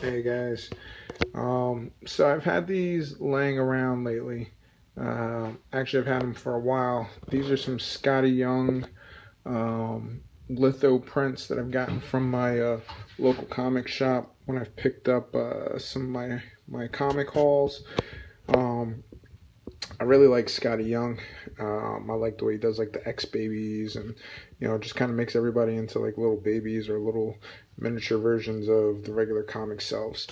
Hey guys. Um, so I've had these laying around lately. Uh, actually, I've had them for a while. These are some Skottie Young um, litho prints that I've gotten from my uh, local comic shop when I've picked up uh, some of my, my comic hauls. Um, I really like Skottie Young. Um, I like the way he does like the X babies and you know just kind of makes everybody into like little babies or little miniature versions of the regular comic selves.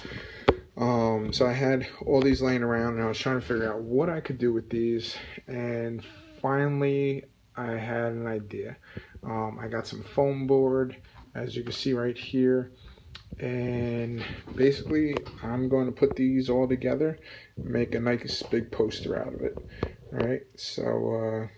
Um, so I had all these laying around and I was trying to figure out what I could do with these and finally I had an idea. Um, I got some foam board as you can see right here and basically I'm going to put these all together make a nice big poster out of it. All right so uh,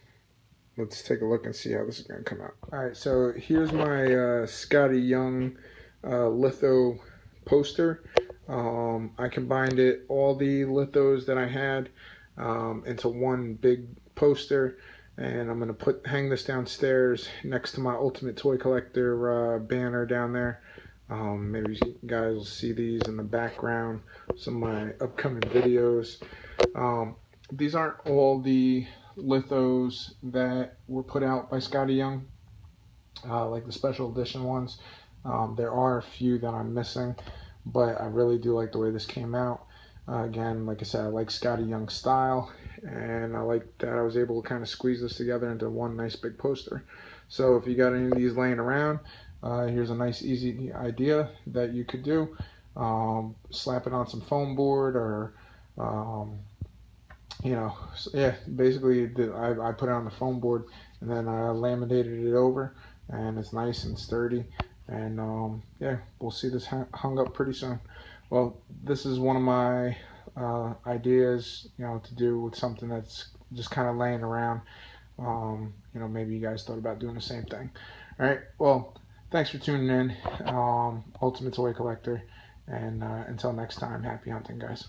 let's take a look and see how this is going to come out. All right so here's my uh, Skottie Young uh, litho poster. Um, I combined it all the lithos that I had um, into one big poster. And I'm gonna put hang this downstairs next to my Ultimate Toy Collector uh, banner down there um, maybe you guys will see these in the background, some of my upcoming videos. Um, these aren't all the lithos that were put out by Skottie Young, uh, like the special edition ones. Um, there are a few that I'm missing, but I really do like the way this came out. Uh, again, like I said, I like Skottie Young's style, and I like that I was able to kind of squeeze this together into one nice big poster. So if you got any of these laying around, uh, here's a nice easy idea that you could do. Um, slap it on some foam board or, um, you know, yeah, basically the, I, I put it on the foam board and then I laminated it over and it's nice and sturdy. And um, yeah, we'll see this hung up pretty soon. Well, this is one of my uh, ideas, you know, to do with something that's just kind of laying around. Um, you know, maybe you guys thought about doing the same thing. All right, well, thanks for tuning in. Um, Ultimate Toy Collector. And uh, until next time, happy hunting, guys.